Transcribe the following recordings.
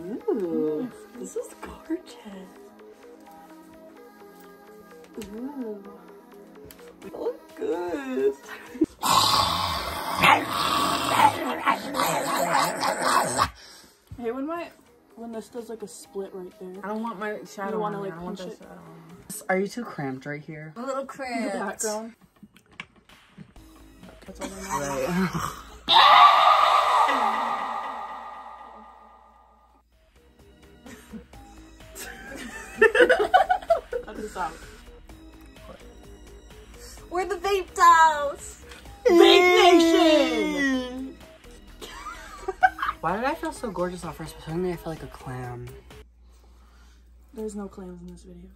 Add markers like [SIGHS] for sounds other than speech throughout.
Ooh, this is gorgeous. Ooh. You look good. hey, when my when this does like a split right there. I don't want my shadow You don't wanna, on like, there. I want punch the it? shadow Are you too cramped right here? A little The cramped. background. That's all I know. Right. [LAUGHS] [LAUGHS] this out. We're the vape dolls. Vape Nation! [LAUGHS] Why did I feel so gorgeous at first, but suddenly I feel like a clam? There's no clams in this video.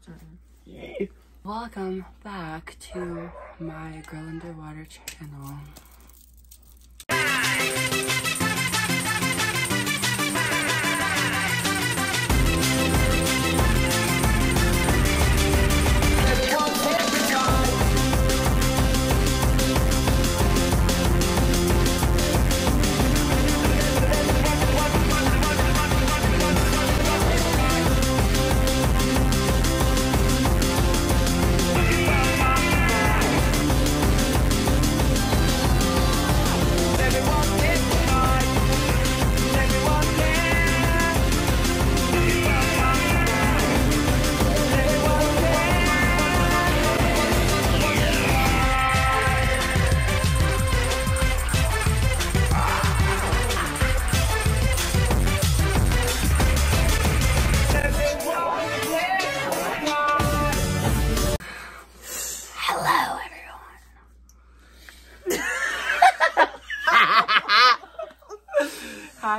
Yay. Welcome back to my Girl Underwater channel.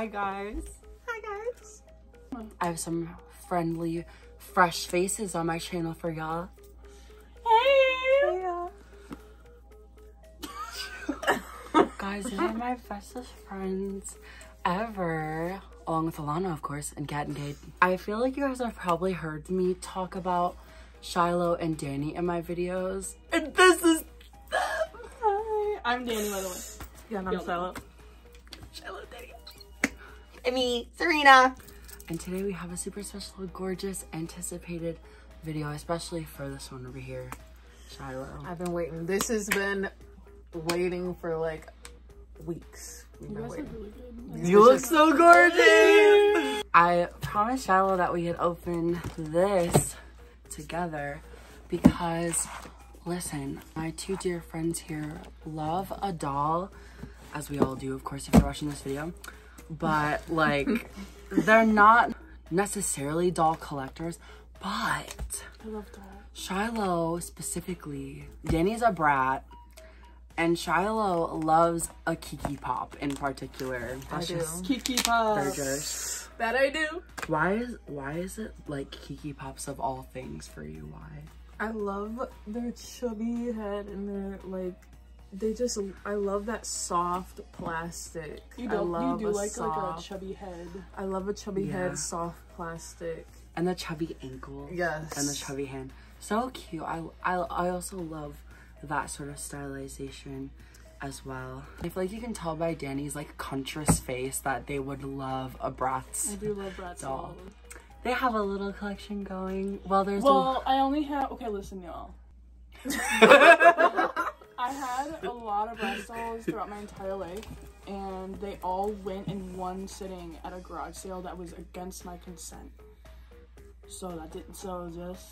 Hi, guys. Hi guys. I have some friendly, fresh faces on my channel for y'all. Hey! [LAUGHS] Guys, they're my bestest friends ever. Along with Alana, of course, and Kat and Kate. I feel like you guys have probably heard me talk about Shiloh and Danny in my videos. And this is Hi. I'm Danny, by the way. Yeah, and I'm Shiloh. Shiloh, Danny. And me, Serena. And today we have a super special, gorgeous, anticipated video, especially for this one over here, Shiloh. I've been waiting. This has been waiting for like weeks. We've You been look waiting. really. You look so gorgeous. I promised Shiloh that we could open this together because, listen, my two dear friends here love a doll, as we all do, of course, if you're watching this video. But, like, they're not necessarily doll collectors, but I love that. Shiloh specifically, Danny's a brat, and Shiloh loves a Kiki Pop in particular. That's do. just Kiki Pop. burgers. That I do. Why is why is it like Kiki Pops of all things for you? Why? I love their chubby head and their like. They just. I love that soft plastic. You I do, you love do a like like a chubby head. I love a chubby Yeah. head, soft plastic. And the chubby ankle. Yes. And the chubby hand. So cute. I I I also love that sort of stylization as well. I feel like you can tell by Danny's like conscious face that they would love a Bratz. I do love Bratz Doll. dolls. They have a little collection going. Well, there's Well, I only have. Okay, listen, y'all. [LAUGHS] [LAUGHS] I had a lot of Bratz dolls throughout my entire life, and they all went in one sitting at a garage sale that was against my consent. So that didn't. So just.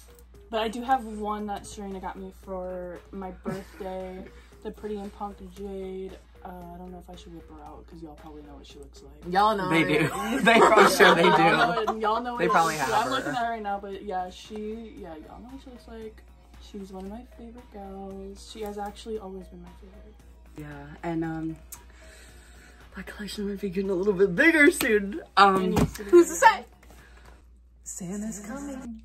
But I do have one that Serena got me for my birthday. [LAUGHS] the Pretty and Punk Jade. Uh, I don't know if I should whip her out because y'all probably know what she looks like. Y'all know they it. do. [LAUGHS] they for sure they Y'all do. know it- Y'all know They probably she- have I'm looking at her right now, but yeah, she, yeah, y'all know what she looks like. She's one of my favorite girls. She has actually always been my favorite. Yeah, and um, that collection might be getting a little bit bigger soon. Um, to Who's to bigger. say? Santa's coming.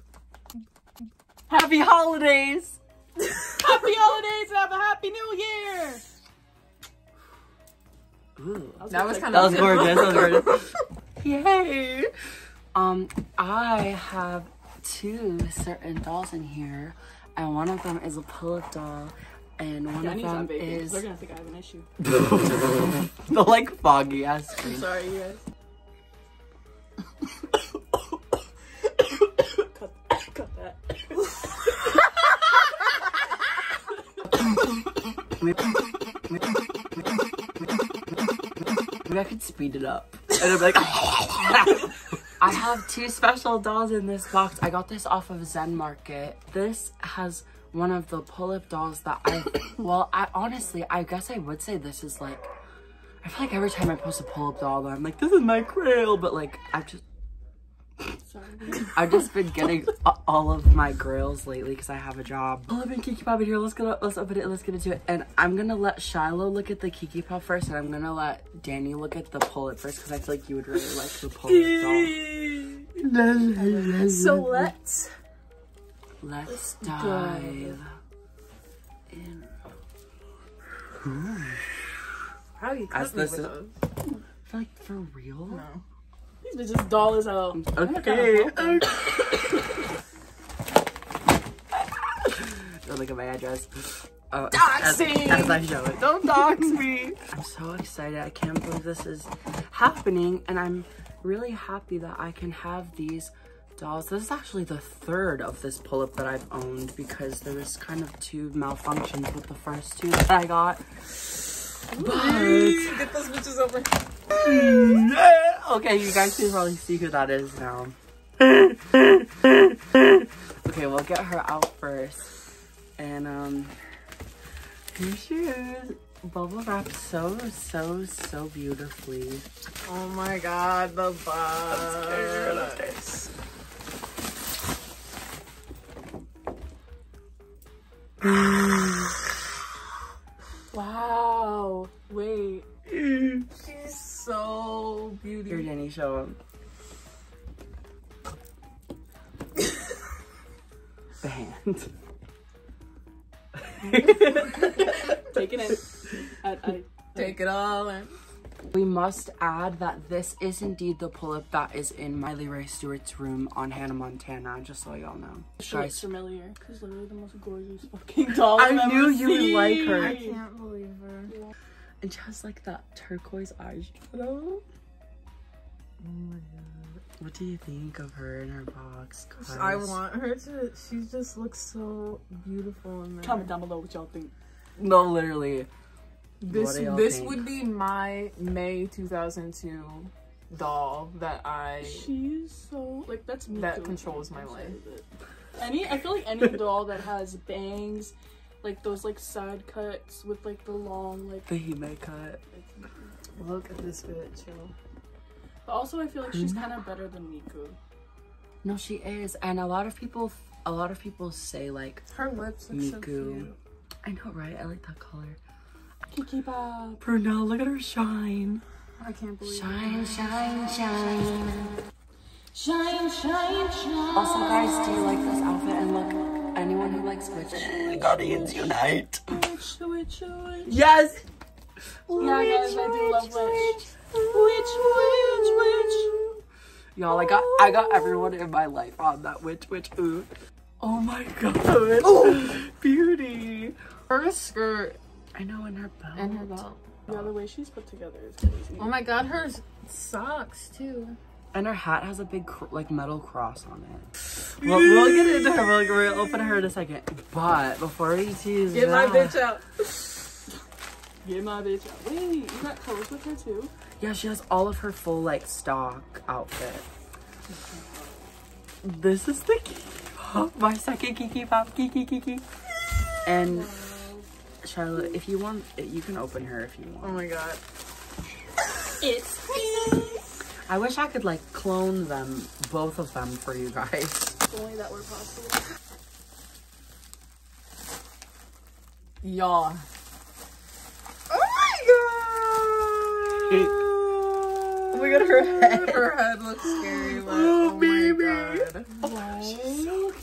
happy holidays. [LAUGHS] Happy holidays and have a happy new year! Ooh, That was like- kind that of was gorgeous. That was [LAUGHS] gorgeous. Yay! Um, I have two certain dolls in here, and one of them is a Pullip doll, and one Danny's of them baby. is They're gonna think I have an issue. [LAUGHS] the like foggy ass screen. Sorry, you guys. [COUGHS] cut, cut that. Maybe I could speed it up. And I'm like, [LAUGHS] I have two special dolls in this box. I got this off of Zen Market. This has one of the Pullip dolls that I, [COUGHS] well, I honestly, I guess I would say this is like, I feel like every time I post a Pullip doll, I'm like, this is my grail, but like, I've just, Sorry. I've just been getting all of my grails lately because I have a job. Pullip and Kiki Pop in here. Let's go. Let's open it. Let's get into it. And I'm gonna let Shiloh look at the Kiki Pop first, and I'm gonna let Danny look at the Pullip first because I feel like you would really like the Pullip doll. [LAUGHS] So let's Let's go. dive in. how you As cut me with is- those? Like for real. No. These bitches dull as hell. Okay. okay. [COUGHS] Don't look at my address. Oh, as, Doxing! as I show it. Don't dox [LAUGHS] me. I'm so excited. I can't believe this is happening. And I'm really happy that I can have these dolls. This is actually the third of this Pullip that I've owned because there was kind of two malfunctions with the first two that I got. But Get those bitches over. [LAUGHS] okay, you guys can probably see who that is now. [LAUGHS] okay, we'll get her out first. And um here she is. Bubble wrapped so, so, so beautifully. Oh my god, the box. [SIGHS] Wow. Wait. She's so beautiful. Here, beautiful. Jenny, show him. the hand. [LAUGHS] Take it in. I, I, Take it all in. We must add that this is indeed the Pullip that is in Miley Ray Stewart's room on Hannah Montana, just so y'all know. She looks Guys, familiar. Because literally the most gorgeous [LAUGHS] fucking doll I I've ever knew you would seen. like her. I can't believe her. and she has like that turquoise eyeshadow. Oh my god. What do you think of her in her box? Guys? I want her to. She just looks so beautiful in there. Comment down below what y'all think. No, literally. This What do y'all this think? would be my May 2002 doll that I. She's so like that's me. That controls my life. Any, I feel like any [LAUGHS] doll that has bangs, like those like side cuts with like the long like. The Hime cut. Look at this bitch, yo. But also, I feel like she's kind of better than Miku. No, she is, and a lot of people, a lot of people say like, Her lips look so Miku. cute. I know, right? I like that color. Kiki Pop. Brunel, look at her shine. I can't believe Shine, shine, shine. Shine, shine, shine. Also, guys, do you like this outfit? And look, anyone who likes Witch, Guardians Unite. Witch, witch, witch. Yes. Yeah, guys, I do love witch. Witch, witch, witch. Y'all, I got I got everyone in my life on that witch witch ooh. Oh my god. Beauty. her skirt I know in her belt. and her belt. Yeah, the way she's put together is crazy. Oh my god, her socks too. And her hat has a big cr- like metal cross on it. [SIGHS] Well, we'll get into her. We'll, we'll open her in a second. But before we tease Get my bitch out. [SIGHS] Get my bitch out. Wait, you got clothes with her too? Yeah, she has all of her full like stock outfit. This is the Kiki Pop, [GASPS] my second Kiki Pop, Kiki Kiki. And Charlotte, if you want, you can open her if you want. Oh my god. It's me. I wish I could like clone them, both of them for you guys. If only that were possible. Y'all. Oh Oh my god, [LAUGHS] her head. Her head looks scary. Like, oh, baby. Oh my god.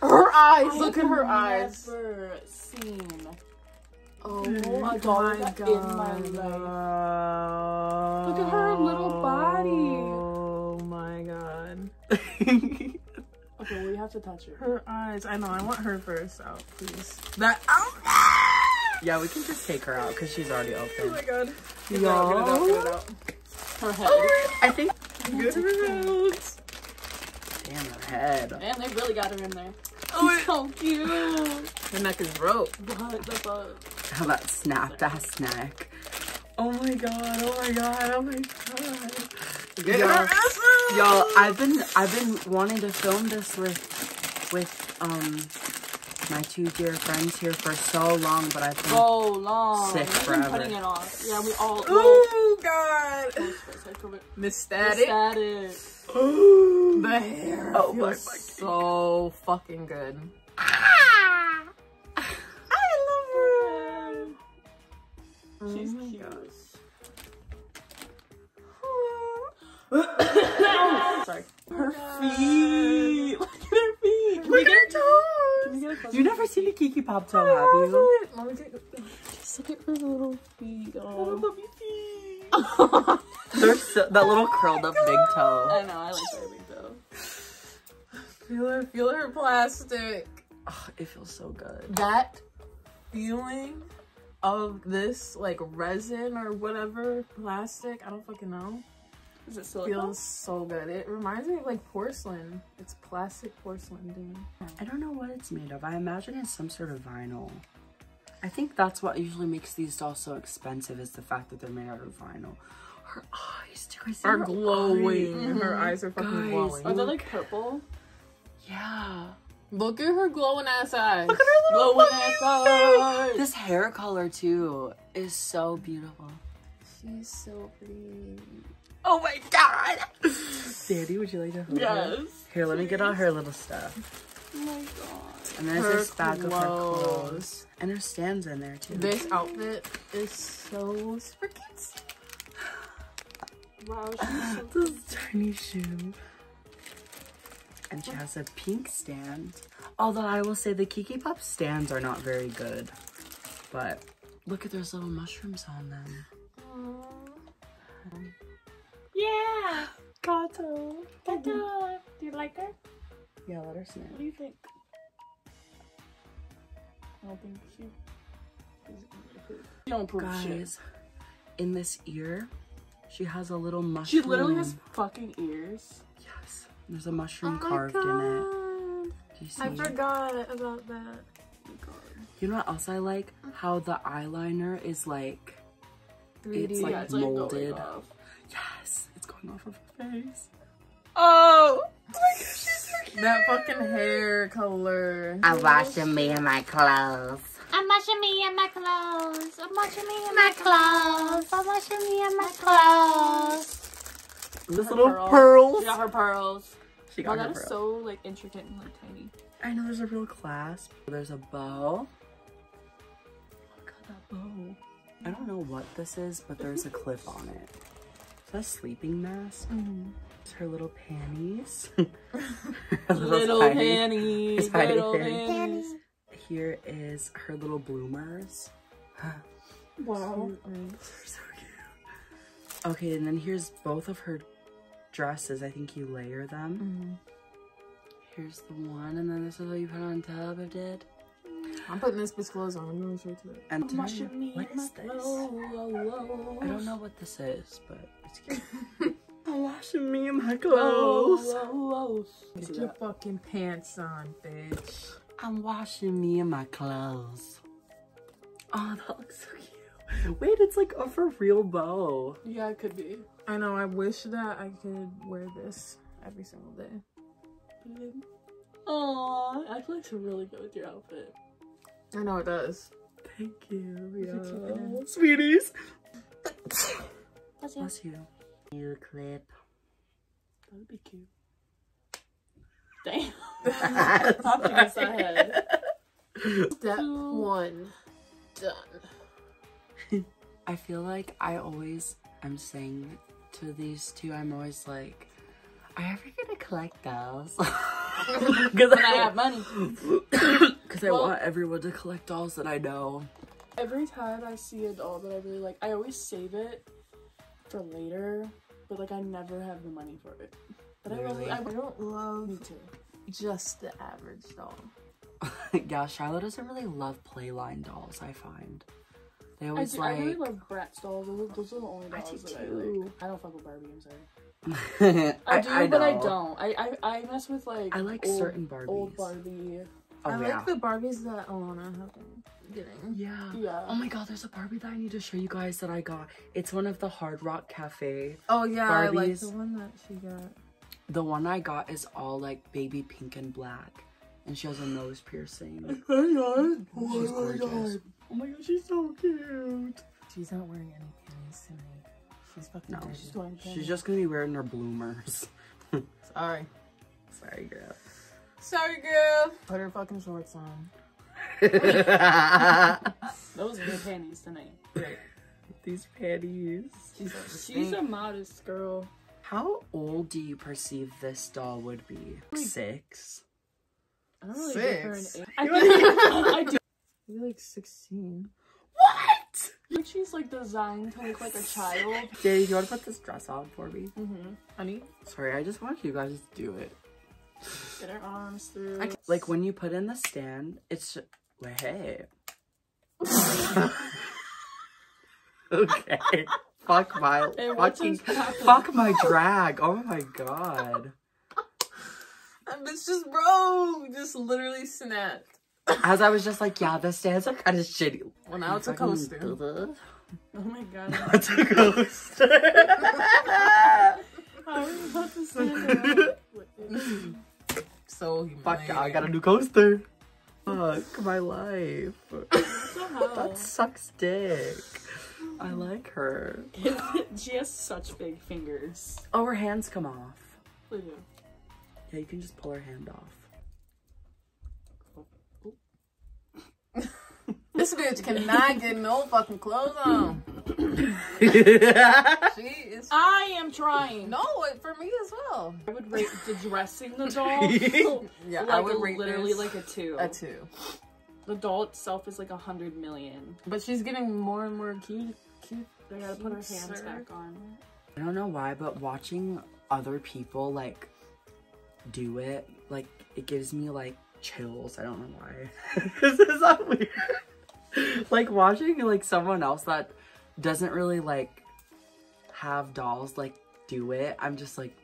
Her eyes. Look at her eyes. Never seen. Oh my god. In my life. Look at her little body. Oh my god. [LAUGHS] Okay, we have to touch her. Her eyes. I know. I want her first out, please. That. Oh, ah! yeah, we can just take her out because she's already open. oh my god. Get it Y'all. out, get it out, get it out. Her head. I think. Good rounds. Damn her head. And they really got her in there. Oh, She's [LAUGHS] so cute. Her neck is broke. What the fuck? How about snapped ass neck? Oh my god, oh my god, oh my god. Get Yo, her ass up. Y'all, I've been I've been wanting to film this with with um my two dear friends here for so long, but I've been So long. Sick We've been forever. putting it off. Yeah, we all. well, Oh God. sick of it. Miss Static. Static. Static. [GASPS] The hair Oh my feels fucking- so fucking good. Ah! I love her. She's oh my cute. gosh. [COUGHS] Sorry. Oh her feet. Look at her feet. Look at her toes. Get You never seen a Kiki Pop toe, have you? Let me take a Just look at her little feet. Oh, love feet. They're so, that little curled up big toe. I know. I like her big toe. Feel her, feel her plastic. Oh, it feels so good. That feeling of this like resin or whatever plastic, I don't fucking know. Is it silicone? Feels so good. It reminds me of like porcelain. It's plastic porcelain, dude. I don't know what it's made of. I imagine it's some sort of vinyl. I think that's what usually makes these dolls so expensive is the fact that they're made out of vinyl. Her eyes, do I see Are her glowing. eyes? Her eyes are fucking Guys, glowing. Are they like purple? Yeah. Look at her glowing ass eyes. Look at her little Glowing fucking ass eyes. This hair color too is so beautiful. She's so pretty. Oh my god! Sandy, would you like to hold her? Yes. Here, let me get all her little stuff. Oh my god. And there's Her this bag of her clothes. clothes. And her stands in there too. This outfit is so super cute. Wow, she's so [LAUGHS] this tiny shoe. And she has a pink stand. Although I will say the Kiki Pop stands are not very good. But look at those little mushrooms on them. Yeah. Gato. Gato. Do you like her? Yeah, let her snap. What do you think? I don't think she. You don't approve of shit. Guys, in this ear, she has a little mushroom. She literally has fucking ears. Yes. There's a mushroom Oh my carved in it. God. Do you see I it? forgot about that. You know what else I like? How the eyeliner is like, 3D. It's like yeah, it's like molded. going off. yes, it's going off of her face. oh, Oh my gosh, she's so cute. that fucking hair color. I'm washing me and my clothes. I'm washing me and my clothes. I'm washing me and my clothes. I'm washing me and my clothes. This Her little pearls. pearls. She got her pearls. She Wow, got that her is pearls. so like intricate and like tiny. I know there's a real clasp. There's a bow. Look at that bow. I don't know what this is, but there's a clip on it. Is that a sleeping mask? Mm-hmm. It's her little panties. [LAUGHS] Her Little tiny- panties. tiny Little panties. panties. Here is her little bloomers. Wow. They're so cute. Okay, and then here's both of her dresses. I think you layer them. Here's the one, and then this is what you put on top of it. I'm putting this bitch clothes on. I'm going straight to it. And I'm washing me what my is this? clothes. I don't know what this is, but it's cute. [LAUGHS] I'm washing me and my clothes. Get your fucking pants on, bitch. I'm washing me and my clothes. Oh, that looks so cute. Wait, it's like a for real bow. Yeah, it could be. I know. I wish that I could wear this every single day. Aw, I feel like it's really good with your outfit. I know it does. Thank you. You. Yeah. Sweeties. What's your Bless you. New clip. That would be cute. Damn. Pop against that head. Step one. Done. [LAUGHS] I feel like I always am saying to these two, I'm always like, are you ever gonna collect those? [LAUGHS] Because [LAUGHS] I have money. Because I want everyone to collect dolls that I know. Every time I see a doll that I really like, I always save it for later, but like I never have the money for it. But I Really? I I don't me love too. just the average doll. [LAUGHS] yeah, Charlotte doesn't really love Playline dolls, I find. They I, always do, I really love Bratz dolls. Those, those are the only I dolls do that I like. I don't fuck with Barbie. I'm sorry. [LAUGHS] I, I do, but I don't. I, I I mess with like I like old, certain Barbies. old Barbie. Oh I yeah. like the Barbies that oh, Alana have been getting. yeah. Yeah. Oh my god, there's a Barbie that I need to show you guys that I got. It's one of the Hard Rock Cafe. Oh yeah, I like the one that she got. The one I got is all like baby pink and black. And she has a nose piercing. [LAUGHS] Hang on. She's gorgeous. Oh my god, she's so cute. She's not wearing any panties tonight. She's fucking No. She's She's just gonna be wearing her bloomers. [LAUGHS] Sorry. Sorry, girl. Sorry, girl. Put her fucking shorts on. [LAUGHS] Those are your panties tonight. These panties. She's she's a modest girl. How old do you perceive this doll would be? Six. I don't really give her an Six? age. I, think, I do [LAUGHS] You're like 16. What? think she's like designed to look like a child. Daddy, you wanna put this dress on for me? Mm-hmm. Honey? Sorry, I just want you guys to do it. Get her arms through. Like when you put in the stand, it's wait. Hey. [LAUGHS] okay. Fuck my Hey, fucking fuck my drag. Oh my god. [LAUGHS] Bitch just broke. Just literally snapped. As I was just like, yeah, the stands are kind of shitty. Well, now it's a coaster. oh my god. [LAUGHS] It's a coaster. I was about to say that. So Fuck I got a new coaster. Fuck my life. [LAUGHS] Somehow. That sucks dick. I like her. [LAUGHS] she has such big fingers. Oh, her hands come off. They do. Yeah, you can just pull her hand off. Oh, oh. This bitch cannot get no fucking clothes on. [LAUGHS] She is. I am trying. No, it- for me as well. I would rate the dressing the doll. [LAUGHS] Yeah, like I would a- rate literally this like a two. a two. The doll itself is like a hundred million. But she's getting more and more cute. Cute. They gotta put her hands sir. back on. I don't know why, but watching other people like do it, like it gives me like chills. I don't know why. [LAUGHS] this is so weird. like watching like someone else that doesn't really like have dolls like do it. I'm just like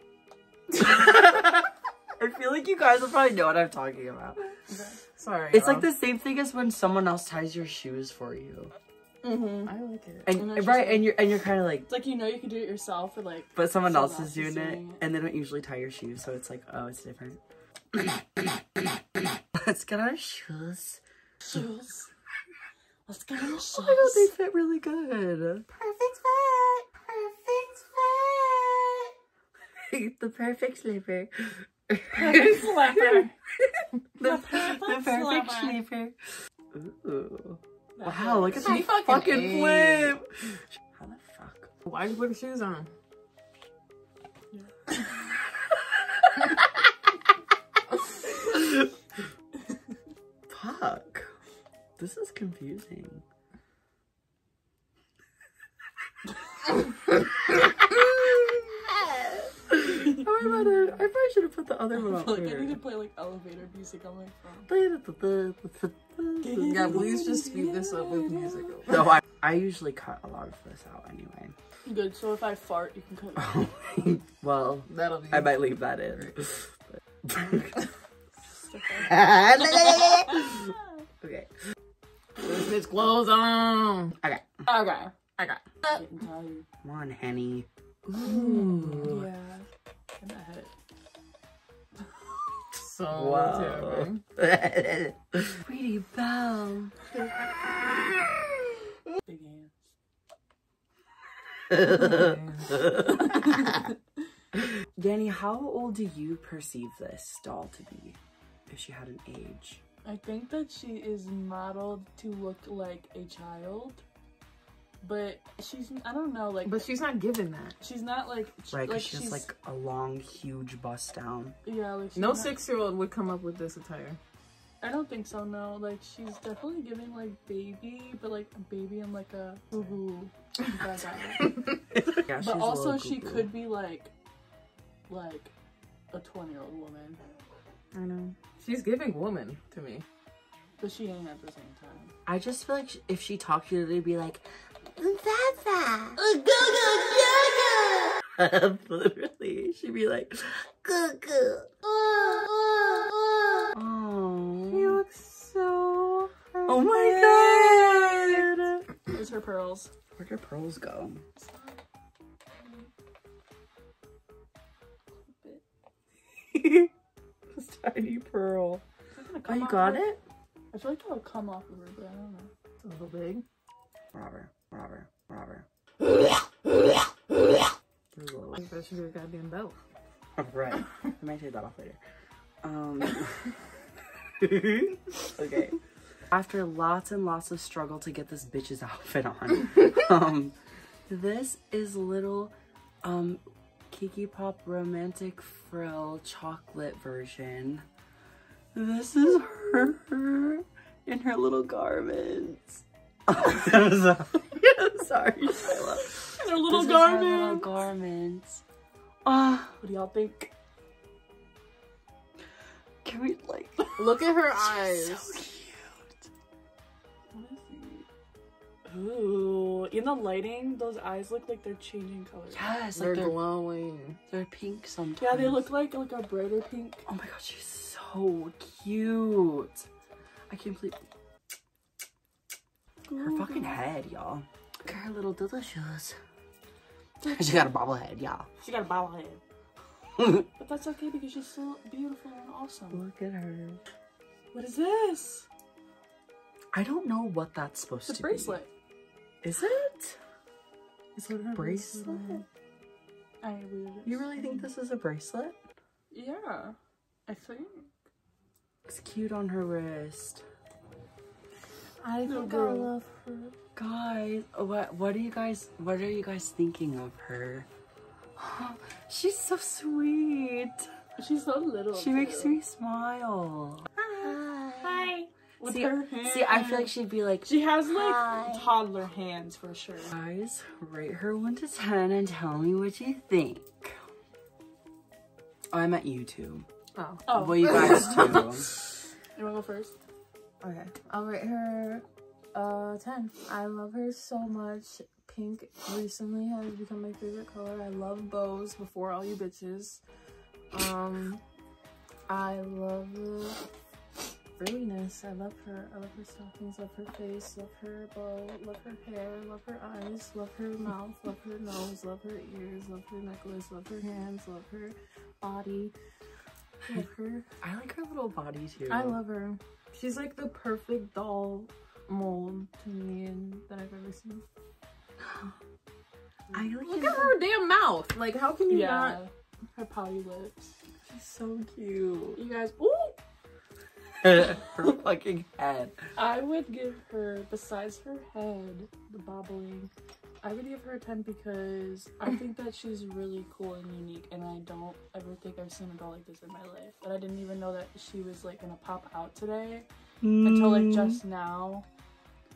[LAUGHS] I feel like you guys will probably know what I'm talking about. Sorry. It's y'all. like the same thing as when someone else ties your shoes for you. Mm-hmm. I like it. And And right, like- and you're and you're kind of like It's like you know you can do it yourself, or like But someone Someone else else is doing is it, doing it. and they don't usually tie your shoes, so it's like, oh, it's different. [COUGHS] [COUGHS] Let's get our shoes. shoes. Let's get on the shoes. Oh my god, they fit really good. Perfect fit. Perfect fit. [LAUGHS] the perfect slipper. Slapper. [LAUGHS] the, perfect the perfect slipper. slipper. Ooh. Wow, look at She that fucking fucking, flip. How the fuck? Why did you put her shoes on? [LAUGHS] Fuck. This is confusing. [LAUGHS] Oh, I might I probably should have put the other one I up feel like I need to play like elevator music on my phone. Yeah, please just speed this up with music. No, I, I usually cut a lot of this out anyway. Good. So if I fart, you can cut. [LAUGHS] well, That'll be. I might leave that in. [LAUGHS] okay. Put this clothes on. Okay. Okay. I got. Getting tired. Come on, Henny. Ooh. Yeah. I'm not hit. So Wow. terrifying. [LAUGHS] Pretty Belle. Big hands. Danny, how old do you perceive this doll to be? If she had an age. I think that she is modeled to look like a child, but she's I don't know like But she's not given that. she's not like sh- Right, 'cause like she she's like a long, huge bust down. yeah like No not- six-year-old would come up with this attire. I don't think so. No, like she's definitely giving like baby, but like a baby in like a boo [LAUGHS] Yeah, But also little she could be like like a twenty year old woman. I know. She's giving woman to me. but she ain't at the same time. I just feel like sh- if she talked to you, they'd be like, "That's uh, [LAUGHS] that." literally, she'd be like, oh, You look so. oh my god. There's her pearls. Where'd your pearls go? Oh, you got it? I feel like it'll come off of her, but I don't know. It's a little big. Robber, robber, robber. I think that should be a goddamn belt. Right. I might take that off later. Um. [LAUGHS] okay. After lots and lots of struggle to get this bitch's outfit on, [LAUGHS] um, this is little, um, Kiki Pop romantic frill chocolate version. This is her in her little garments. I'm [LAUGHS] sorry. [LAUGHS] Sorry, Shiloh. Her little This is her little garments. Ah. What do y'all think? Can we like? Look at her [LAUGHS] eyes? So cute. Ooh, in the lighting, those eyes look like they're changing colors. Yes, They're like they're glowing. they're pink sometimes. Yeah, they look like like a brighter pink. Oh my god, she's so cute. I can't believe her fucking head, y'all. Look at her little shoes. [LAUGHS] she got a bobblehead, y'all. She got a bobblehead. [LAUGHS] But that's okay because she's so beautiful and awesome. Look at her. What is this? I don't know what that's supposed It's to a bracelet. be. Is it? Is it her Bracelet? I really. You really think this is a bracelet? Yeah, I think. Looks cute on her wrist. I Little think I love her. Guys, what what are you guys what are you guys thinking of her? [GASPS] She's so sweet. She's so little. She makes me smile. Hi. With See, her hands. see, I feel like she'd be like, she has like Hi. toddler hands for sure. guys, rate her one to ten and tell me what you think. Oh, I'm at two. Oh. Oh, Well, you guys too. you wanna go first? Okay. I'll rate her uh 10. I love her so much. Pink recently has become my favorite color. I love bows before all you bitches. Um I love the frilliness. I love her. I love her stockings, love her face, love her bow, love her hair, love her eyes, love her mouth, love her nose, love her ears, love her necklace, love her hands, love her body. Love [LAUGHS] her I like her little body too. I love her. She's like the perfect doll mold to me and that I've ever seen. [GASPS] I like Look at her damn mouth. Like, how can you Yeah. not? Her pouty lips. She's so cute. You guys, ooh! [LAUGHS] her fucking head. I would give her, besides her head, the bobbling, I would give her a 10 because I think that she's really cool and unique, and I don't ever think I've seen a doll like this in my life. But I didn't even know that she was like gonna pop out today until like Mm. just now,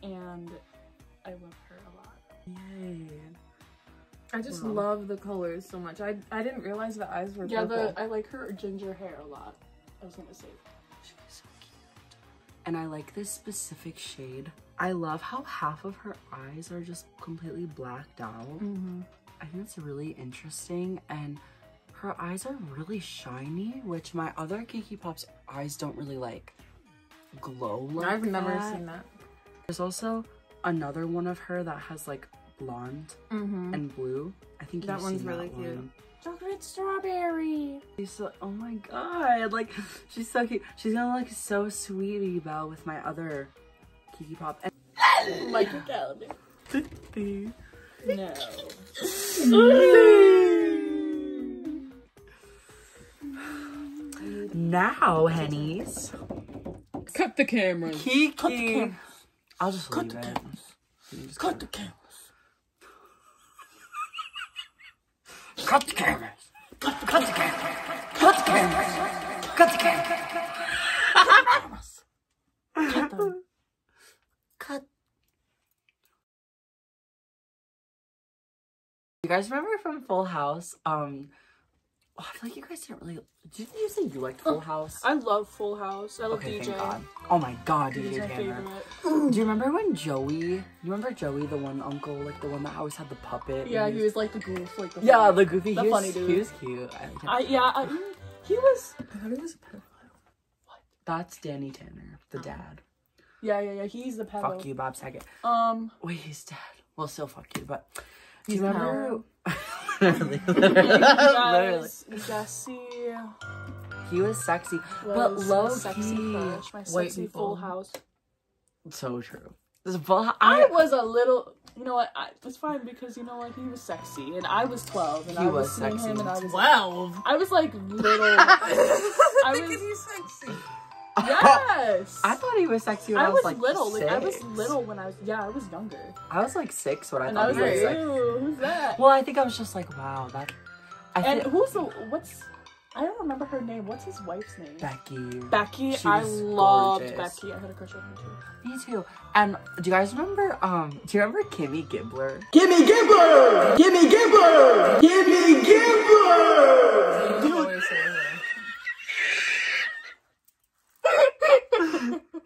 and I love her a lot. Yay. I just Wow. love the colors so much. I I didn't realize the eyes were Yeah, purple. the I like her ginger hair a lot. I was gonna say. She's so cute. And I like this specific shade. I love how half of her eyes are just completely blacked out. Mm-hmm. I think it's really interesting and her eyes are really shiny, which my other Kiki Pop's eyes don't really like glow like I've never that. seen that. There's also another one of her that has like blonde Mm-hmm. and blue. I think That you've one's seen really that cute. One. Chocolate strawberry. She's so, oh my god, like she's so cute. She's gonna look so sweetie Belle with my other Kiki Pop. Michael Gallagher. And [LAUGHS] No. now, hennies, Cut the cameras. Kiki. Cut the cameras. I'll just Cut leave the it. cameras. You just Cut the cameras. Cut the cameras. Cut the cameras. Cut the cameras. Cut the cameras. Cut them. Cut. You guys remember from Full House? Um, I feel like you guys didn't really. Did you say you liked Full House? I love Full House. I love okay, DJ. thank God. Oh my God, DJ my Tanner. Do you remember when Joey? You remember Joey, the one uncle, like the one that always had the puppet? Yeah, he was like the goof, like the Yeah, funny- the goofy. the he, was, funny dude. he was cute. I. I yeah, I, he was. I thought he was a pedophile. What? That's Danny Tanner, the dad. Yeah, yeah, yeah. He's the pedo. Fuck you, Bob Saget. Um, Wait, he's dead. Well, still fuck you, but do you remember? Literally, [LAUGHS] literally. yes, Jesse He was sexy, was but low sexy key. crush, my White sexy people. Full oh. House. So true. This full. I I, was a little, you know what? I, it's fine because you know what? He was sexy, and I was twelve, and He I was, was seeing sexy. him, and I was, Twelve. I was like little. [LAUGHS] I was- was sexy. [LAUGHS] yes. I thought he was sexy when I, I was, was like little. Like I was little when I was. Yeah, I was younger, I was like six when I and thought I was he like, was like. "Ew, who's that?" Well, I think I was just like, wow, that. I and think who's the what's? I don't remember her name. What's his wife's name? Becky. Becky. She I was loved gorgeous. Becky. I had a crush on her too. Me too. And do you guys remember? Um, do you remember Kimmy Gibbler? Gimme Gibbler! Gimme Gibbler! Gimme Gibbler! You always say her.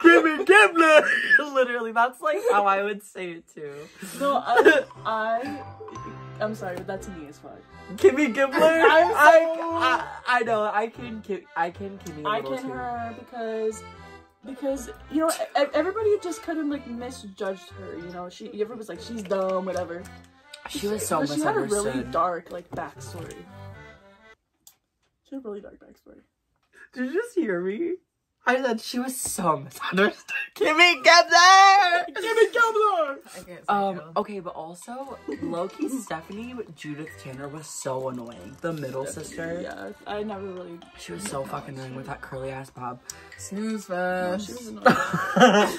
Kimmy Gibbler. Literally, that's like how I would say it too. No, I, I, I'm sorry, but that's me as fuck. Kimmy Gibbler. [LAUGHS] I'm so- I, I, I know. I can. Ki- I can Kimmy a I little can too. her because because you know everybody just kind of like misjudged her. You know, she everybody was like she's dumb, whatever. She was so But she had a really dark like backstory. She had a really dark backstory. Did you just hear me? I said she was so misunderstood. Kimmy Gibbler. Kimmy Gibbler! I can't say Um. Okay, but also Loki, Stephanie, Judith Tanner was so annoying. The middle sister. Yes, I never really. She was so fucking annoying with that curly ass bob. Snooze fest. she was annoying. [LAUGHS]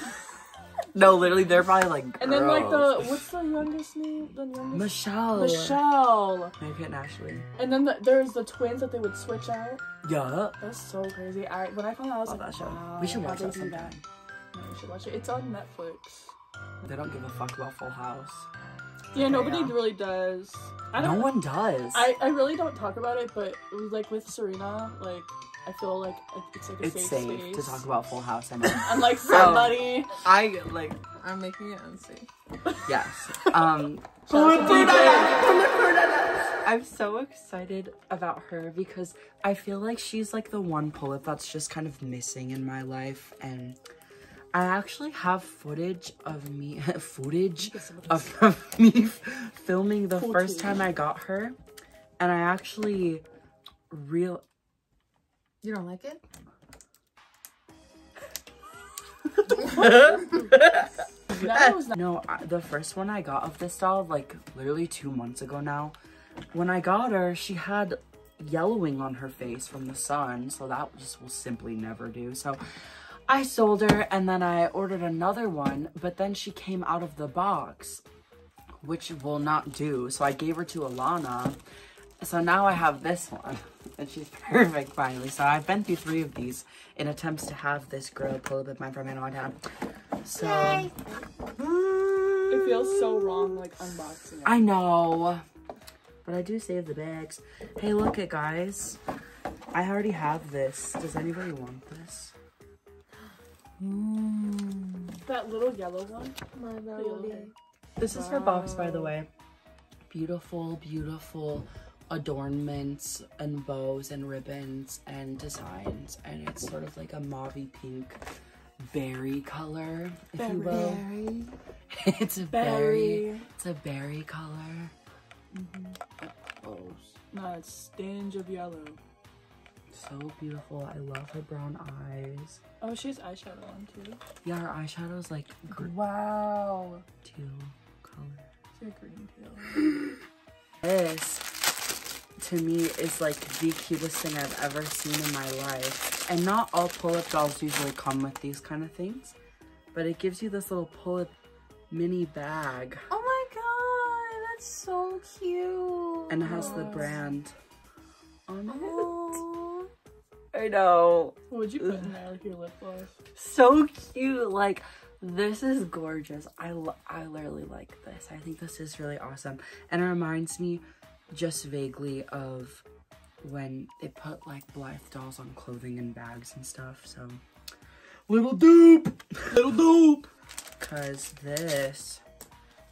no, literally, they're probably like. and then like the what's the youngest name? The youngest. Michelle. Michelle. Maybe and Ashley. And then the, there's the twins that they would switch out. Yeah. That's so crazy. I when I found out, I was Love like, that show. wow, We should watch that sometime. No, we should watch it. It's on Netflix. They don't give a fuck about Full House. Yeah, nobody yeah. really does. I No don't. one does. I, I really don't talk about it, but like with Serena, like I feel like it's like a it's safe, safe space. to talk about Full House. I know. [LAUGHS] like somebody. I like I'm making it unsafe. yes. Um. Shout out to I'm so excited about her because I feel like she's like the one Pullip that's just kind of missing in my life and I actually have footage of me [LAUGHS] footage of, of [LAUGHS] me filming the first time I got her and I actually real You don't like it? [LAUGHS] No, the first one I got of this doll, like literally two months ago now. When I got her, she had yellowing on her face from the sun, so that just will simply never do. So I sold her and then I ordered another one, but then she came out of the box, which will not do. So I gave her to Alana. So now I have this one, and she's [LAUGHS] perfect finally. So I've been through three of these in attempts to have this girl Pullip with mine from Hannah Montana. So mm. It feels so wrong, like unboxing it. I know. But I do save the bags. Hey, look it, guys. I already have this. Does anybody want this? Mm. that little yellow one. My melody. This is her box, by the way. Beautiful, beautiful adornments and bows and ribbons and designs. And it's sort of like a mauvey pink berry color, if you will. [LAUGHS] it's a berry. Berry. It's a berry color. Mm-hmm. Oh, No, it's stinge of yellow. so beautiful. I love her brown eyes. Oh, she has eyeshadow on too. Yeah, her eyeshadow is like Wow. teal color. She's a green tail. [GASPS] This, to me, is like the cutest thing I've ever seen in my life. And not all Pullip dolls usually come with these kind of things. But it gives you this little Pullip mini bag. Oh my god, that's so cute. And it has the brand on it. I know. What would you put in there like your lip gloss? so cute. Like, this is gorgeous. I, I literally like this. I think this is really awesome. And it reminds me just vaguely of when they put like Blythe dolls on clothing and bags and stuff. So little dupe, little dupe. Cause this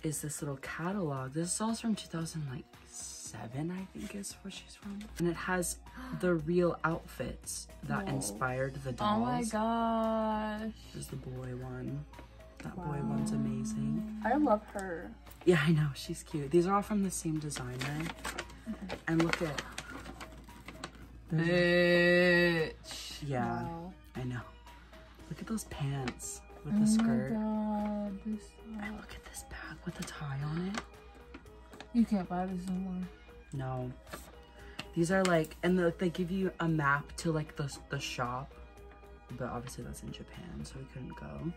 is this little catalog. This is also from 2007, I think is where she's from. And it has [GASPS] the real outfits that inspired the dolls. Oh my gosh. This is the boy one. That boy one's amazing. I love her. Yeah, I know. She's cute. These are all from the same designer. And look at, Bitch. yeah, Wow. I know. Look at those pants with Oh the my skirt. god. This, And look at this bag with the tie on it. you can't buy this anymore. No. These are like, and the, they give you a map to like the, the shop. But obviously that's in Japan, so we couldn't go.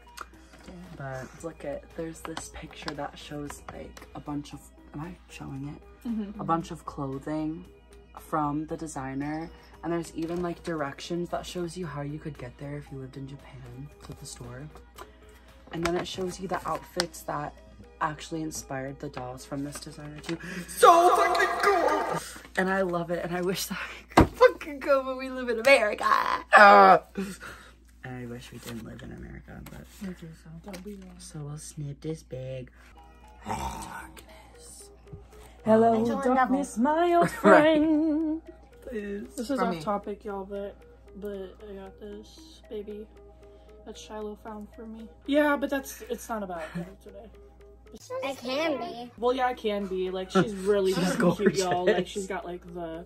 But look at, there's this picture that shows like a bunch of, am I showing it? A bunch of clothing from the designer. And there's even like directions that shows you how you could get there if you lived in Japan to the store. And then it shows you the outfits that actually inspired the dolls from this designer too. So fucking cool! And I love it, and I wish that I could [LAUGHS] fucking go, but we live in America. Ah. [LAUGHS] And I wish we didn't live in America, but Me too, so. Don't be wrong. so we'll snip this bag. Darkness. Hello, darkness, my old [LAUGHS] friend. This is From off me. topic, y'all, but but I got this baby that Shiloh found for me. Yeah, but that's it's not about her [LAUGHS] today. It can be. Well, yeah, it can be. Like she's [LAUGHS] really She's cute, y'all. Like she's got like the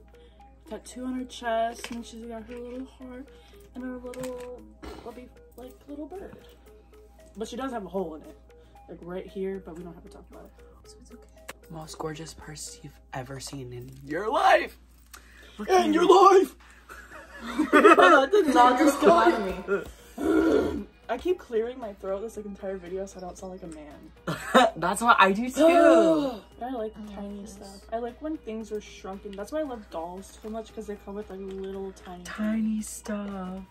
tattoo on her chest, and she's got her little heart and her little fluffy like little bird. But she does have a hole in it, like right here. But we don't have to talk about it. So it's okay. Most gorgeous purse you've ever seen in your life. Look In your life. [LAUGHS] [LAUGHS] that did not just come out of me. I keep clearing my throat this like entire video so I don't sound like a man. [LAUGHS] That's what I do [GASPS] too. I like oh, tiny stuff. I like when things are shrunken. That's why I love dolls so much because they come with like little tiny. Tiny stuff.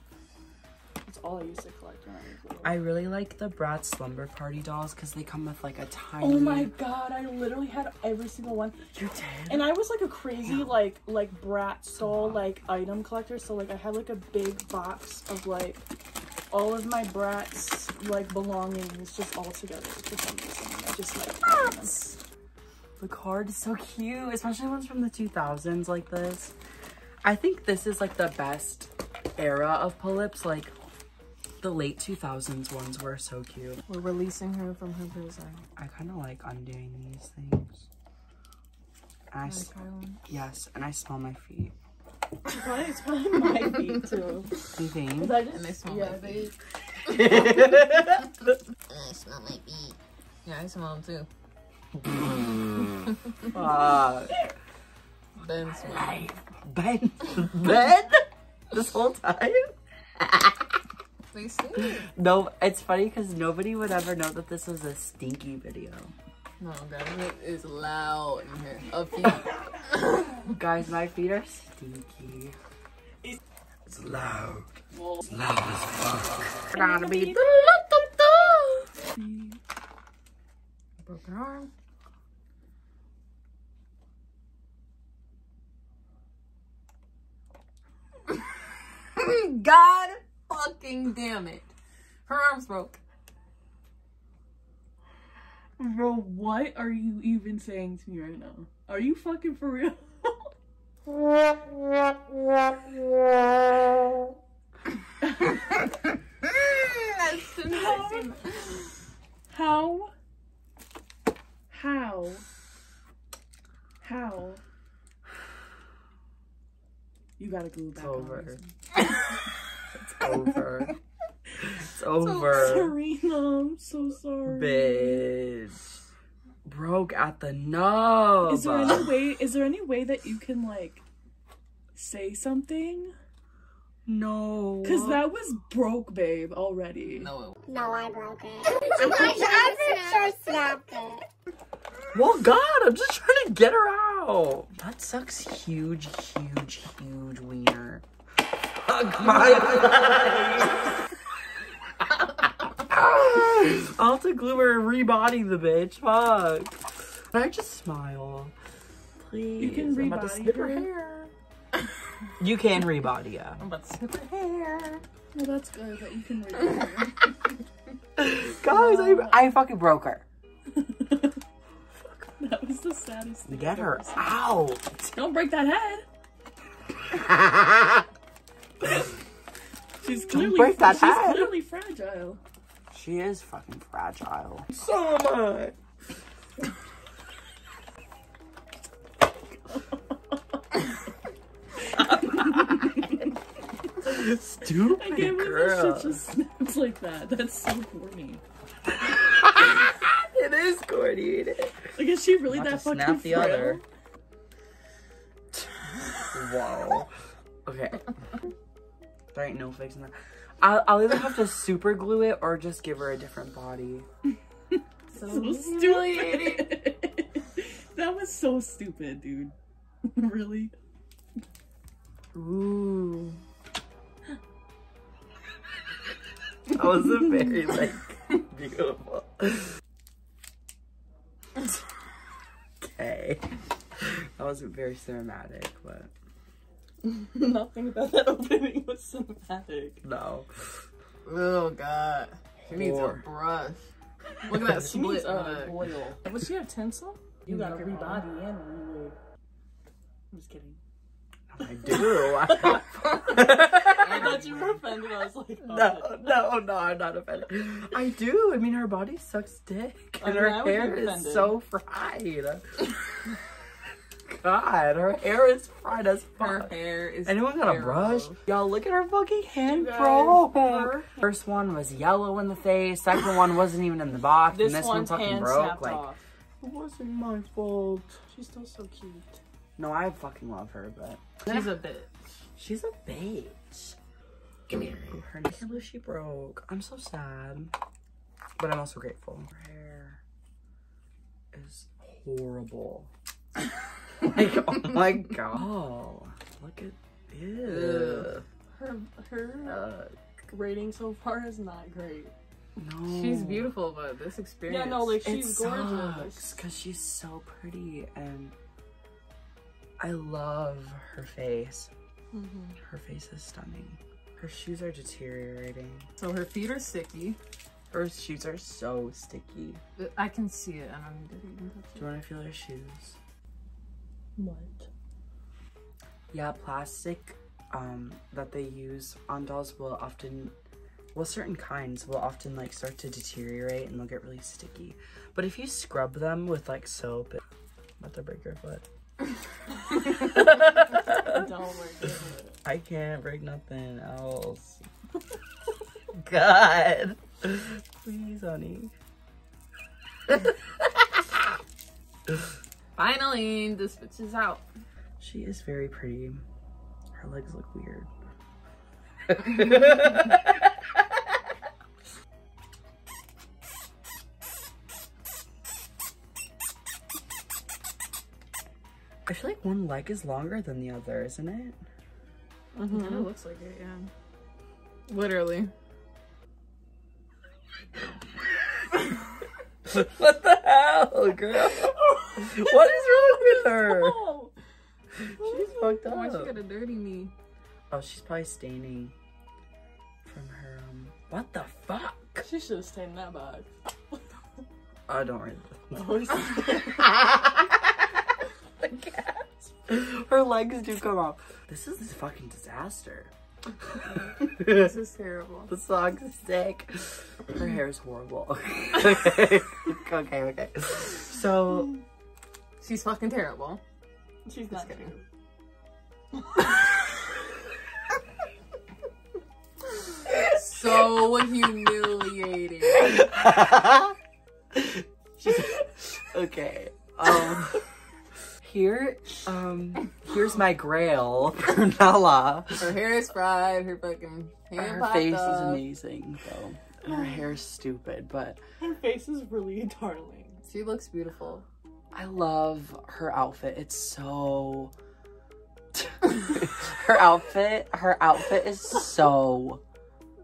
That's all I used to collect when I was little. I really like the Bratz Slumber Party dolls because they come with like a tiny. Oh my god! I literally had every single one, You did? and I was like a crazy like like Bratz doll like item collector. So like I had like a big box of like all of my Bratz like belongings just all together for some reason. I just like them. The card is so cute, especially ones from the 2000s like this. I think this is like the best era of Pullips. Like the late 2000s ones were so cute. We're releasing her from her prison. I kind of like undoing these things. And I yes, and I smell my feet. It's probably, it's my feet too. You think? 'Cause I just, And they smell yeah, like they, I [LAUGHS] smell my feet. Yeah, I smell them too. Mm. [LAUGHS] Fuck. Ben smells. Ben. Ben? This whole time? They see. No, it's funny because nobody would ever know that this was a stinky video. No, guys, it is loud in here. A few. [LAUGHS] Guys, my feet are stinky. It's loud. It's loud as fuck. Gonna be. Broken arm. [LAUGHS] God fucking damn it. Her arm's broke. Bro, what are you even saying to me right now? Are you fucking for real? As soon as I seen that. How? How? How? You gotta glue It's back over. on. [LAUGHS] It's over. It's over. Serena, [LAUGHS] I'm so sorry. Bitch. Broke at the nub. Is there any way? Is there any way that you can like say something? No. Cause that was broke, babe, already. No, No, I broke it. [LAUGHS] I for sure snapped it. Well, God, I'm just trying to get her out. That sucks. Huge, huge, huge wiener. Fuck my [LAUGHS] life. [LAUGHS] I'll have to glue her and rebody the bitch. Fuck. Can I just smile? Please. You can I'm about to rebody snip her her. hair. You can rebody, yeah. I'm about to snip her hair. Well, that's good that you can rebody it. [LAUGHS] Guys, I, I fucking broke her. Fuck [LAUGHS] that was the saddest thing. Get I've her out. Don't break that head. She's clearly break that she's head. clearly fragile. She is fucking fragile. So am I. Stupid I can't believe girl. that shit just snaps like that. That's so corny. [LAUGHS] It is corny, ain't it? Like, is she really Not that to fucking snap the frail? other. Whoa. Okay. There ain't no fixing that. I'll, I'll either have to super glue it or just give her a different body. So, [LAUGHS] So stupid. [LAUGHS] that was so stupid, dude. [LAUGHS] really? Ooh. That wasn't very, like, beautiful. Okay. That wasn't very cinematic, but [LAUGHS] Nothing about that opening was cinematic. no. oh god. She needs a brush. [LAUGHS] Look at that She needs split uh, a nut. boil. Would she have tinsel? You mm-hmm. gotta Make her rebody and re-wig. I'm just kidding. I do. [LAUGHS] I thought you were offended. I was like, oh, no, no, no, I'm not offended. I do. I mean, her body sucks dick, I and mean, her I would be hair is so fried. God, her hair is fried as fuck. Her hair is Anyone got a brush? Y'all, look at her fucking hand, guys, bro. her- First one was yellow in the face. Second one wasn't even in the box. This, and this one one's fucking broke. Like, off. it wasn't my fault. She's still so cute. No, I fucking love her, but She's a bitch. she's a bitch. Give me Ooh, her hair, she broke. I'm so sad, but I'm also grateful. Her hair is horrible. [LAUGHS] like, oh my god. Oh, look at ew. Her her rating so far is not great. No, She's beautiful, but this experience. Yeah, no, like It she's gorgeous. because she's so pretty and I love her face. Mhm. Her face is stunning. Her shoes are deteriorating. So her feet are sticky. Her shoes are so sticky. I can see it. I don't need to even touch it. Do you want to feel her shoes? What? Yeah, plastic um, that they use on dolls will often, well, certain kinds will often like start to deteriorate and they'll get really sticky. But if you scrub them with like soap, it, about to break your foot. [LAUGHS] Don't worry. give it. I can't break nothing else. [LAUGHS] God, please, honey. [LAUGHS] Finally, this bitch is out. She is very pretty. Her legs look weird. I feel like one leg is longer than the other, isn't it? Mm-hmm. It kind of looks like it, yeah. Literally. [LAUGHS] what the hell, girl? [LAUGHS] what is wrong with her? Oh, She's fucked up. Why is she up. got a dirty knee? Oh, she's probably staining from her. Um, what the fuck? she should have stayed in that box. I don't worry. [LAUGHS] the cats. Her legs do come off. This is a fucking disaster. [LAUGHS] This is terrible. the song's sick. Her hair is horrible. [LAUGHS] okay, okay, okay. So, She's fucking terrible. She's not kidding. cute. [LAUGHS] So humiliating. okay. Um, here, um, here's my grail, [LAUGHS] Prunella. Her hair is fried. Her fucking hand Her popped face is up. amazing, though. And her hair is stupid, but Her face is really [LAUGHS] darling. She looks beautiful. I love her outfit. It's so. [LAUGHS] her outfit, her outfit is so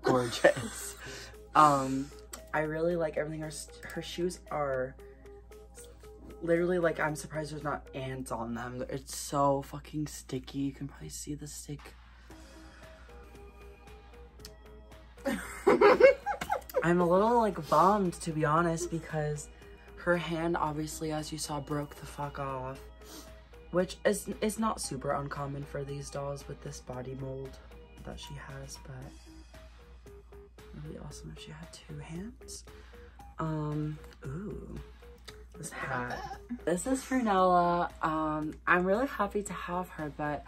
gorgeous. Um, I really like everything. Her her shoes are literally like I'm surprised there's not ants on them. It's so fucking sticky. You can probably see the stick. [LAUGHS] I'm a little like bummed to be honest because her hand obviously as you saw broke the fuck off. Which is is not super uncommon for these dolls with this body mold that she has, but really awesome if she had two hands. Um, ooh, this hat. This is Prunella. Um, I'm really happy to have her, but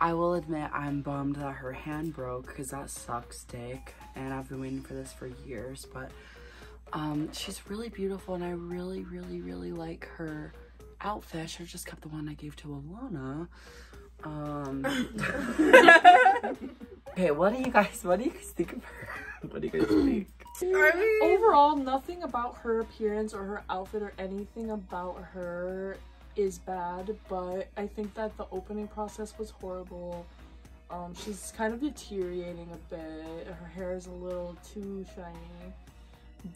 I will admit I'm bummed that her hand broke because that sucks dick. And I've been waiting for this for years, but um, she's really beautiful and I really, really, really like her outfit. I should have just kept the one I gave to Alana. Um, [LAUGHS] [LAUGHS] okay, what do you guys, what do you guys think of her? [LAUGHS] What do you guys think? Overall, nothing about her appearance or her outfit or anything about her is bad, but I think that the opening process was horrible. Um, she's kind of deteriorating a bit. Her hair is a little too shiny.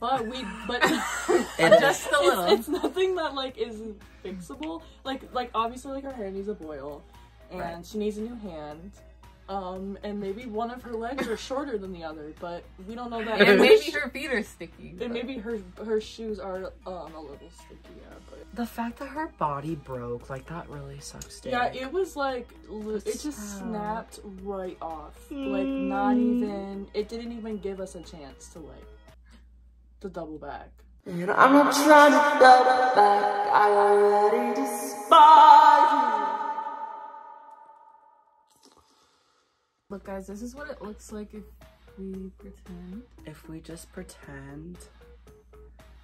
But we, but [LAUGHS] Just a little. it's, it's nothing that like is fixable. Like, like obviously, like her hair needs a boil, and Right. she needs a new hand. Um, and maybe one of her legs are shorter than the other, but we don't know that. and maybe [LAUGHS] her feet are sticky. and but- maybe her her shoes are um a little stickier, but The fact that her body broke, like that really sucks. Dick. yeah, it was like li- it just sad. snapped right off. Like not even it didn't even give us a chance to like to double back. And I'm not trying to double back. I already despise Look, guys, this is what it looks like if we pretend. if we just pretend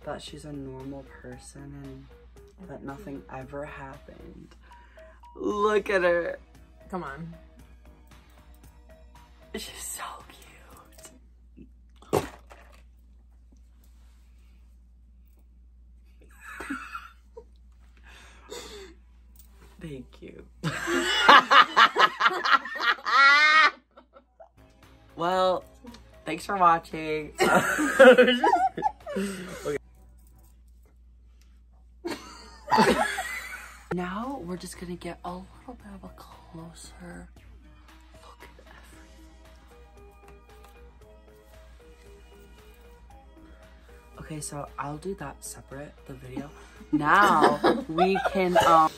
that she's a normal person and that nothing ever happened. Look at her. Come on. She's so cute. [LAUGHS] Thank you. Well, thanks for watching. [LAUGHS] Okay. now we're just gonna get a little bit of a closer look at everything. Okay, so I'll do that separate, the video. Now we can um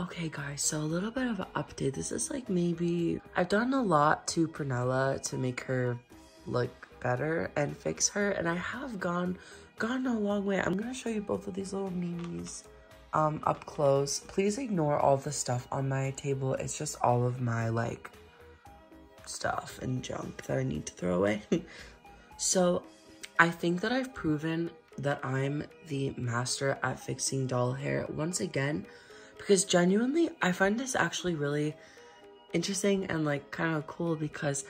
Okay guys, so a little bit of update. This is like maybe I've done a lot to Prunella to make her look better and fix her and I have gone gone a long way. I'm gonna show you both of these little memes um up close. Please ignore all the stuff on my table. It's just all of my like stuff and junk that I need to throw away. [LAUGHS] so I think that I've proven that I'm the master at fixing doll hair once again because genuinely I find this actually really interesting and like kind of cool because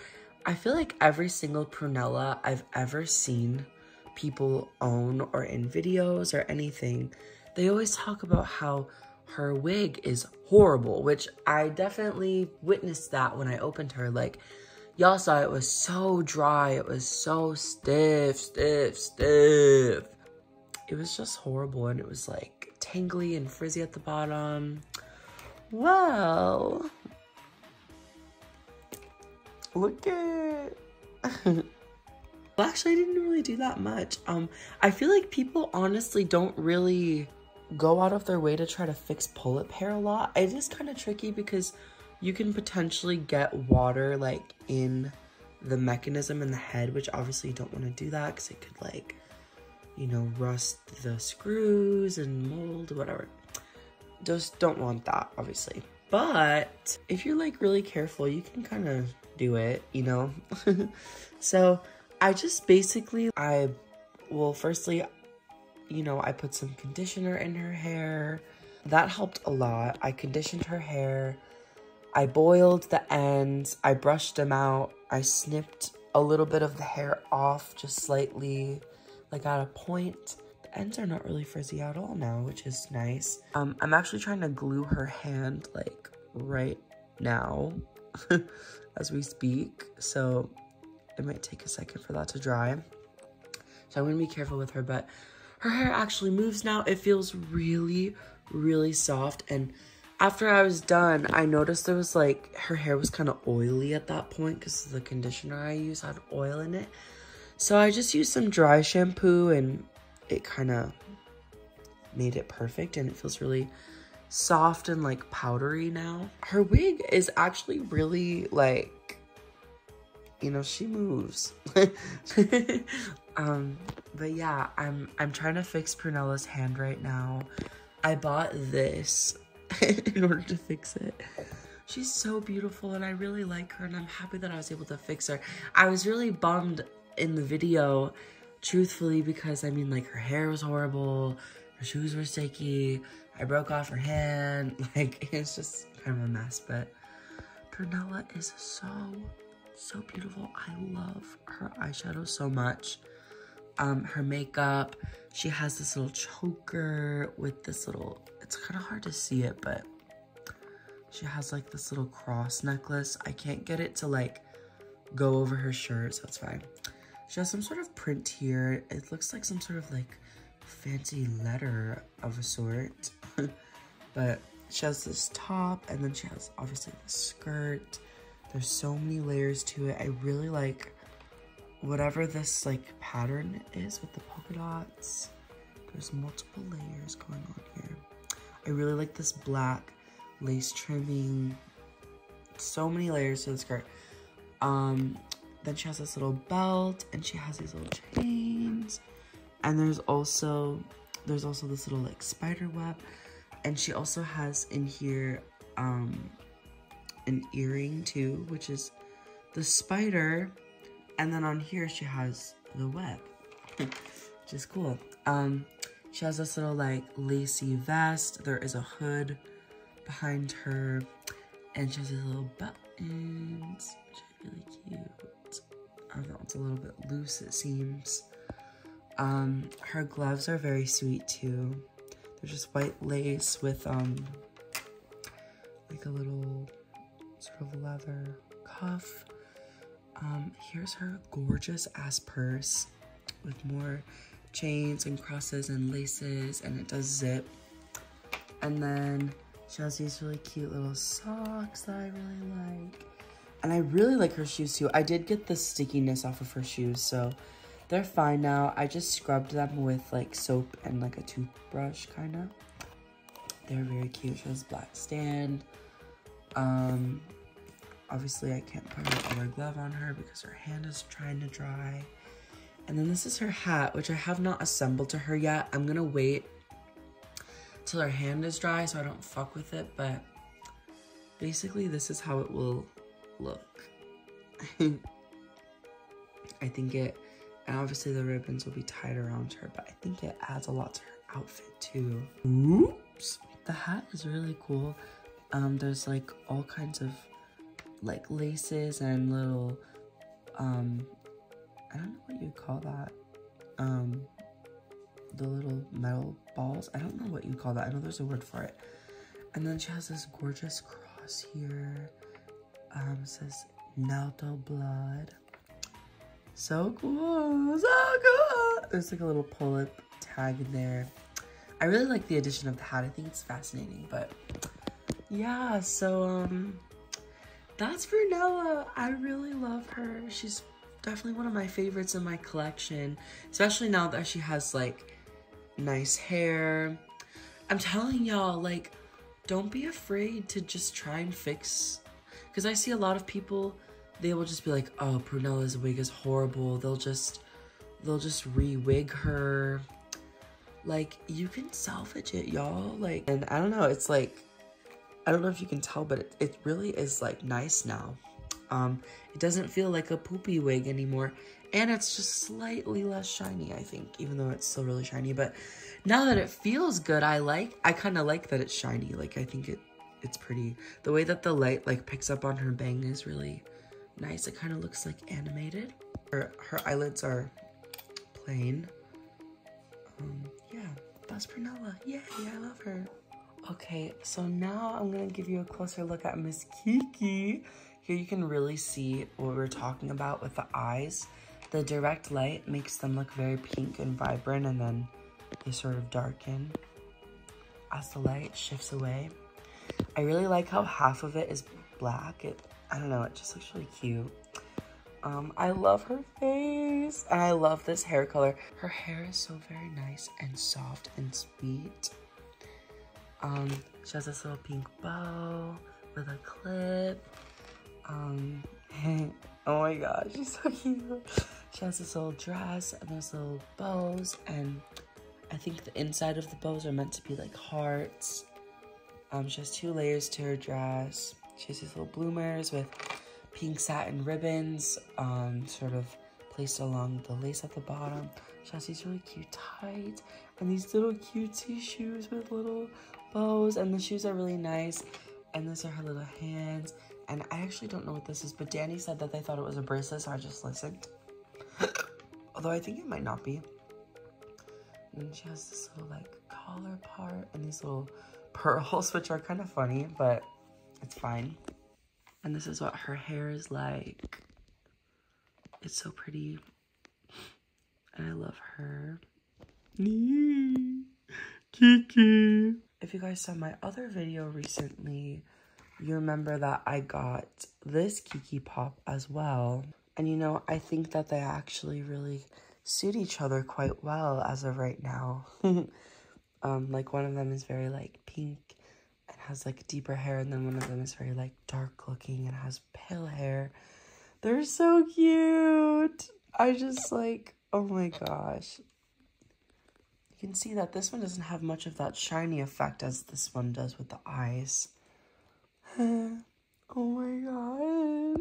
I feel like every single prunella I've ever seen people own or in videos or anything, they always talk about how her wig is horrible, which I definitely witnessed that when I opened her. Like, y'all saw it was so dry, it was so stiff, stiff, stiff. It was just horrible and it was like tangly and frizzy at the bottom. Well, look at [LAUGHS] well actually i didn't really do that much um i feel like people honestly don't really go out of their way to try to fix Pullip hair a lot it is kind of tricky because you can potentially get water like in the mechanism in the head which obviously you don't want to do that because it could like you know rust the screws and mold whatever. Just don't want that obviously. But if you're like really careful you can kind of do it you know? [LAUGHS] So i just basically i well firstly you know i put some conditioner in her hair. That helped a lot. I conditioned her hair. I boiled the ends. I brushed them out. I snipped a little bit of the hair off just slightly like at a point the ends are not really frizzy at all now which is nice um i'm actually trying to glue her hand like right now [LAUGHS] as we speak so it might take a second for that to dry so i'm gonna be careful with her but her hair actually moves now. It feels really, really soft. And after I was done, I noticed there was like, her hair was kind of oily at that point because the conditioner I use had oil in it. So I just used some dry shampoo and it kind of made it perfect and it feels really soft and like powdery now. Her wig is actually really like, you know, she moves. [LAUGHS] um, but yeah, I'm I'm trying to fix Prunella's hand right now. I bought this [LAUGHS] in order to fix it. She's so beautiful and I really like her and I'm happy that I was able to fix her. I was really bummed in the video, truthfully, because I mean like her hair was horrible, her shoes were sticky, I broke off her hand, [LAUGHS] like it's just kind of a mess, but Prunella is so, so beautiful. I love her eyeshadow so much. Um, her makeup, she has this little choker with this little, it's kind of hard to see it, but she has like this little cross necklace. I can't get it to like go over her shirt, so it's fine. She has some sort of print here. It looks like some sort of like fancy letter of a sort. [LAUGHS] but she has this top and then she has obviously the skirt. There's so many layers to it. I really like whatever this like pattern is with the polka dots. There's multiple layers going on here. I really like this black lace trimming. So many layers to the skirt. Um, then she has this little belt and she has these little chains. And there's also, there's also this little like spider web. And she also has in here, um, an earring too, which is the spider. And then on here she has the web, [LAUGHS] which is cool. Um, she has this little like lacy vest. There is a hood behind her. And she has these little buttons, which are really cute. That one's a little bit loose, it seems. Um, her gloves are very sweet too. They're just white lace with um, like a little sort of leather cuff. Um, here's her gorgeous ass purse with more chains and crosses and laces and it does zip. And then she has these really cute little socks that I really like. And I really like her shoes too. I did get the stickiness off of her shoes, so they're fine now. I just scrubbed them with like soap and like a toothbrush kind of. They're very cute. She has black stand. Um, obviously I can't put her glove on her because her hand is trying to dry. And then this is her hat, which I have not assembled to her yet. I'm gonna wait till her hand is dry so I don't fuck with it, but basically this is how it will look. [LAUGHS] I think it, and obviously the ribbons will be tied around her, but I think it adds a lot to her outfit too. Oops. The hat is really cool. Um, there's like all kinds of like laces and little, um, I don't know what you call that. Um, the little metal balls. I don't know what you call that. I know there's a word for it. And then she has this gorgeous cross here. Um, says Naoto blood. So cool, so cool. There's like a little Pullip tag in there. I really like the addition of the hat. I think it's fascinating, but yeah, so um, that's Prunella. I really love her. She's definitely one of my favorites in my collection, especially now that she has like nice hair. I'm telling y'all, like, don't be afraid to just try and fix because I see a lot of people, they will just be like, oh, Prunella's wig is horrible. They'll just, they'll just re-wig her. Like, you can salvage it, y'all. Like, and I don't know, it's like, I don't know if you can tell, but it, it really is like nice now. Um, it doesn't feel like a poopy wig anymore. And it's just slightly less shiny, I think, even though it's still really shiny. But now that it feels good, I like, I kind of like that it's shiny. Like, I think it it's pretty. The way that the light like picks up on her bang is really nice. It kind of looks like animated. Her, her eyelids are plain. Um, yeah, that's Prunella. Yay, I love her. Okay, so now I'm gonna give you a closer look at Miss Kiki. Here you can really see what we're talking about with the eyes. The direct light makes them look very pink and vibrant and then they sort of darken as the light shifts away. I really like how half of it is black. It, I don't know, it just looks really cute. Um, I love her face and I love this hair color. Her hair is so very nice and soft and sweet. Um, she has this little pink bow with a clip. Um, [LAUGHS] oh my gosh, she's so cute. She has this little dress and those little bows and I think the inside of the bows are meant to be like hearts. Um, she has two layers to her dress. She has these little bloomers with pink satin ribbons, um, sort of placed along the lace at the bottom. She has these really cute tights and these little cutesy shoes with little bows. And the shoes are really nice. And these are her little hands. And I actually don't know what this is, but Danny said that they thought it was a bracelet, so I just listened. [COUGHS] Although I think it might not be. And she has this little like collar part and these little pearls, which are kind of funny, but it's fine. And this is what her hair is like. It's so pretty. And I love her. [LAUGHS] Kiki. If you guys saw my other video recently, you remember that I got this Kiki Pop as well. And you know, I think that they actually really suit each other quite well as of right now. [LAUGHS] um, like one of them is very like pink and has like deeper hair, and then one of them is very like dark looking and has pale hair. They're so cute. I just like, oh my gosh. You can see that this one doesn't have much of that shiny effect as this one does with the eyes. [SIGHS] oh my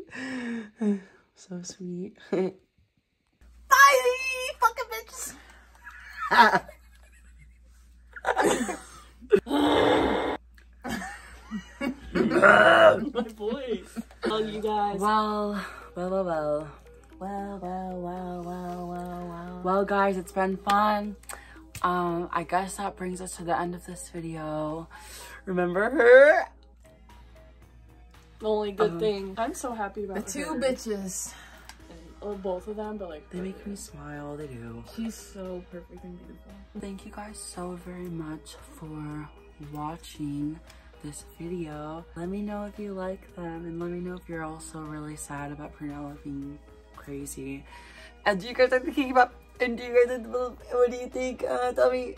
god. [SIGHS] so sweet. [LAUGHS] Bye, fucking bitches. [LAUGHS] My voice. Love you guys. Well, well, well, well. Wow, wow, wow, wow, wow, wow. Well, guys, it's been fun. Um, I guess that brings us to the end of this video. Remember her? The only good Um, thing. I'm so happy about The two her. bitches. Or both of them, but like They make me smile, they do. She's so perfect and beautiful. Thank you guys so very much for watching this video. Let me know if you like them and let me know if you're also really sad about Prunella being crazy. And do you guys like the Pop? And do you guys like the, what do you think? Uh, tell me.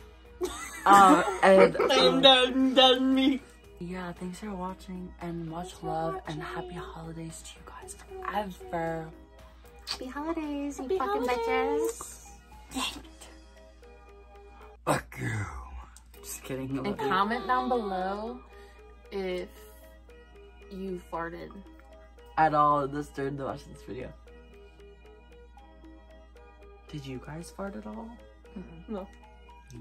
um, and um, done, done me. yeah, thanks for watching and much love and happy holidays to you guys forever. Happy holidays, you fucking bitches. Fuck you. Just kidding. And love you. comment down below if you farted. at all this during the watching this video. Did you guys fart at all? No.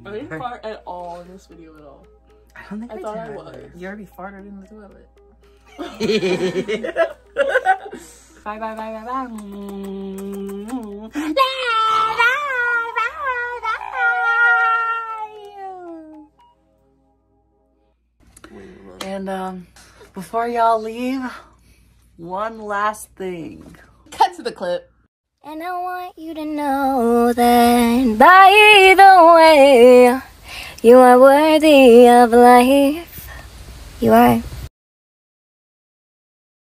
I didn't fart at all in this video at all. I don't think I I, thought did I either. You already farted in the toilet. [LAUGHS] [LAUGHS] [LAUGHS] Bye bye bye bye bye. bye. And um, before y'all leave, one last thing. Cut to the clip. And I want you to know that by the way, you are worthy of life. You are.